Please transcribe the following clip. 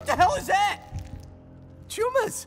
What the hell is that? Chumas!